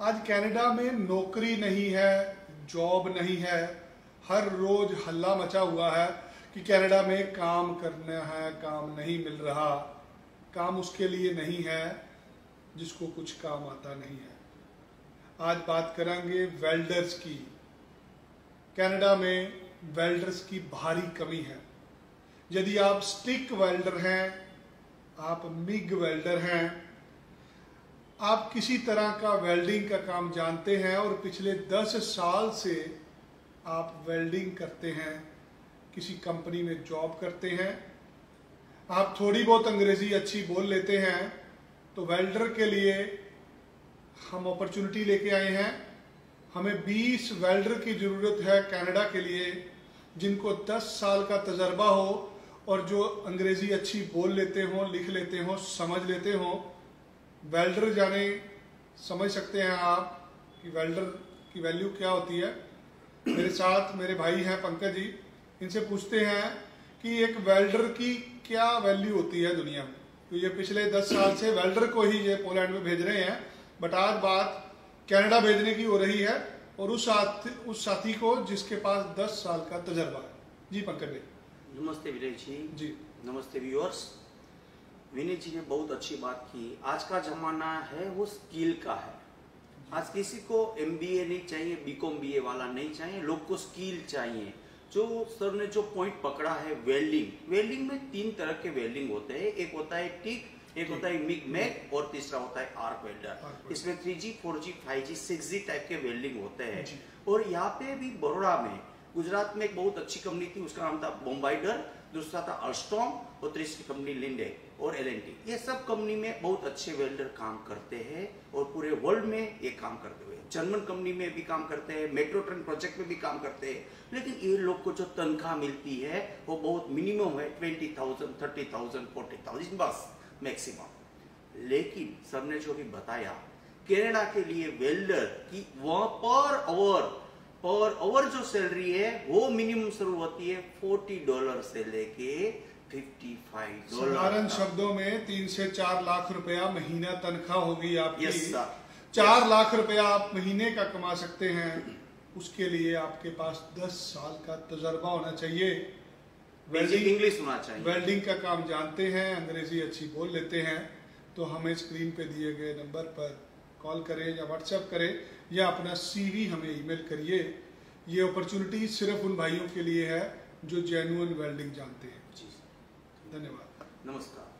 आज कनाडा में नौकरी नहीं है, जॉब नहीं है, हर रोज हल्ला मचा हुआ है कि कनाडा में काम करना है, काम नहीं मिल रहा। काम उसके लिए नहीं है, जिसको कुछ काम आता नहीं है। आज बात करेंगे वेल्डर्स की। कनाडा में वेल्डर्स की भारी कमी है। यदि आप स्टिक वेल्डर हैं, आप मिग वेल्डर हैं आप किसी तरह का वेल्डिंग का काम जानते हैं और पिछले दस साल से आप वेल्डिंग करते हैं, किसी कंपनी में जॉब करते हैं, आप थोड़ी बहुत अंग्रेज़ी अच्छी बोल लेते हैं तो वेल्डर के लिए हम अपॉर्चुनिटी लेके आए हैं। हमें 20 वेल्डर की ज़रूरत है कनाडा के लिए, जिनको 10 साल का तजर्बा हो और जो अंग्रेज़ी अच्छी बोल लेते हो, लिख लेते हो, समझ लेते हो वेल्डर जाने समझ सकते हैं आप कि वेल्डर की वैल्यू क्या होती है। मेरे साथ मेरे भाई हैं पंकज जी इनसे पूछते हैं कि एक वेल्डर की क्या वैल्यू होती है दुनिया में? तो ये पिछले दस साल से वेल्डर को ही ये पोलैंड में भेज रहे हैं बट आज बात कनाडा भेजने की हो रही है और उस साथ उस साथी को जिसके पास दस साल का तजर्बा है। जी पंकज भाई नमस्ते विनय जी। जी। नमस्ते व्यूअर्स विनय जी ने बहुत अच्छी बात की। आज का जमाना है वो स्किल का है। आज किसी को एमबीए नहीं चाहिए बीकॉम बी वाला नहीं चाहिए लोग को स्किल चाहिए। जो सर ने जो पॉइंट पकड़ा है वेल्डिंग वेल्डिंग में तीन तरह के वेल्डिंग होते हैं। एक होता है टिक एक होता है मिग मैग और तीसरा होता है आर्क वेल्डर। इसमें three G four G five G six G type के वेल्डिंग होते हैं। और यहाँ पे भी बड़ोड़ा में गुजरात में एक बहुत अच्छी कंपनी थी, उसका नाम था बोम्बाइडर दूसरा था अल्स्टॉम और तीसरी कंपनी लिंडे और एलएनटी ये सब कंपनी में बहुत अच्छे वेल्डर काम करते हैं और पूरे वर्ल्ड में ये काम करते हुए। जर्मन कंपनी में भी काम करते हैं मेट्रो ट्रेन प्रोजेक्ट में भी काम करते हैं। लेकिन ये लोग को जो तनख्वाह मिलती है, वो बहुत मिनिमम है twenty thousand thirty thousand forty thousand बस मैक्सिमम लेकिन सर ने जो भी बताया कनाडा के लिए वेल्डर की वहाँ पर आवर पर आवर जो सैलरी है वो मिनिमम शुरू होती है फोर्टी डॉलर से लेके फिफ्टी फाइव साधारण शब्दों में तीन से चार लाख रुपया महीना तनख्वाह होगी आपकी। Yes, sir. चार लाख रुपया आप महीने का कमा सकते हैं। उसके लिए आपके पास दस साल का तजर्बा होना चाहिए। बेसिक इंग्लिश होना चाहिए। वेल्डिंग का काम जानते हैं अंग्रेज़ी अच्छी बोल लेते हैं। तो हमें स्क्रीन पे दिए गए नंबर पर कॉल करें या व्हाट्सएप करें या अपना सीवी हमें ईमेल करिए। ये अपॉर्चुनिटी सिर्फ़ उन भाइयों के लिए है जो जेन्युन वेल्डिंग जानते हैं। जी। धन्यवाद। नमस्कार।